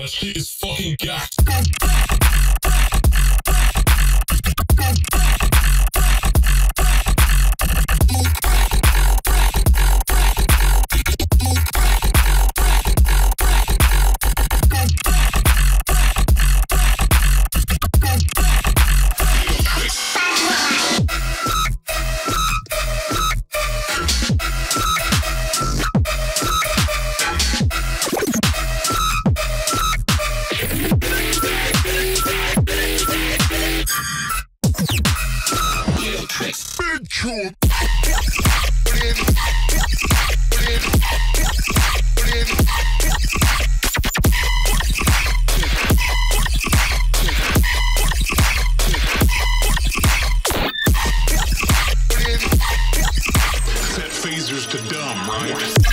That shit is fucking gacked. big tune. Set phasers to dumb, right?